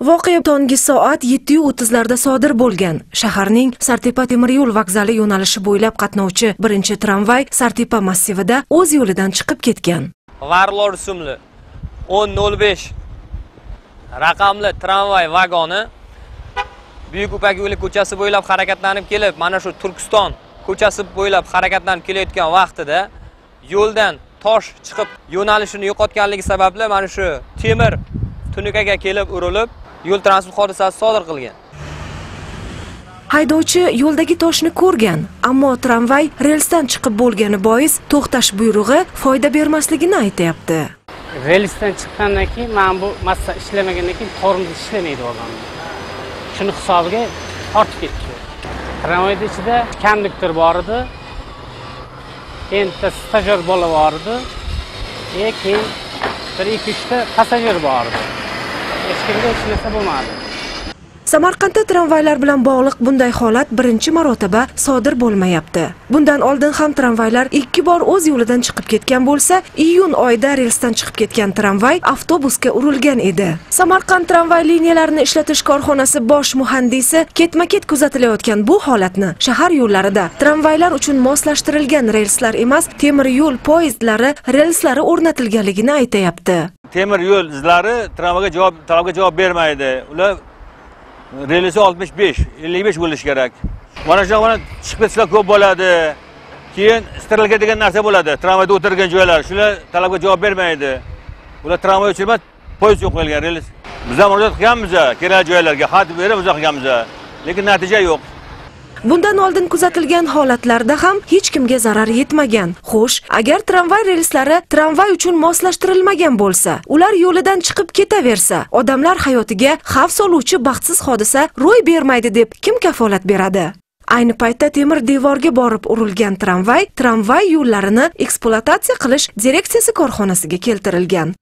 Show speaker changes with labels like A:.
A: Voqea tonggi soat 7:30larda sodir bo'lgan. Shaharning Sartepa temir yo'l vokzali yo'nalishi bo'ylab qatnovchi birinchi tramvay Sartepa massivida o'z yo'lidan chiqib ketgan.
B: Varlor rusumli 1005 raqamli tramvay vagoni Buyuk Ipak yo'li ko'chasi bo'ylab harakatlanib kelib, mana shu Turkiston ko'chasi bo'ylab harakatlanib kelayotgan vaqtida yo'ldan tosh chiqib yo'nalishini yo'qotganligi sababli mana shu temir tunukaga kelib urilib, yo'l transport hodisasi sodir qilgan.
A: Haydovchi yo'ldagi toshni ko'rgan, ammo tramvay relsdan chiqib bo'lgani bois to'xtash buyrug'i foyda bermasligini aytayapti.
C: relsdan chiqqandan keyin mana bu massa ishlamagandan keyin tormoz ishlamaydi odamni shuni hisobiga tortib ketdi tramvayni ichida konduktor bor edi keyin bitta stajyor bola bor edi e keyin bir ikki uchta passajir bor edi hech kimga bo'lmadi
A: Samarqandda tramvaylar bilan bog'liq bunday holat birinchi marotaba sodir bo'lmayapti. Bundan oldin ham tramvaylar ikki bor o'z yo'lidan chiqib ketgan bo'lsa, iyun oyida relsdan chiqib ketgan tramvay avtobusga urilgan edi. Samarqand tramvay liniyalarini ishlatish korxonasi bosh muhandisi ketma-ket kuzatilayotgan bu holatni shahar yo'llarida tramvaylar uchun moslashtirilgan relslar emas, temir yo'l poyezdlari relslari o'rnatilganligini aytayapti.
D: Temir yo'l izlari tramvayga javob talabga javob bermaydi. Ular relsi 65 55 bo'lishi kerak. Mana shunaqa mana chiqib ketishlar ko'p bo'ladi. Keyin strelka degan narsa bo'ladi. Tramvayda o'tirgan joylar shular talabga javob bermaydi. Ular tramvay uchun emas poyezd uchun qo'yilgan rels. Biz ham murojaat qilganmiz kerakli joylarga xat berib murojaat qilganmiz lekin natija yo'q.
A: Bundan oldin kuzatilgan holatlarda ham hech kimga zarar yetmagan. Xo'sh, agar tramvay relslari tramvay uchun moslashtirilmagan bo'lsa, ular yo'lidan chiqib ketaversa, odamlar hayotiga xavf soluvchi baxtsiz hodisa ro'y bermaydi deb kim kafolat beradi? Ayni paytda temir devorga borib urilgan tramvay tramvay yo'llarini ekspluatatsiya qilish direksiyasi korxonasiga keltirilgan.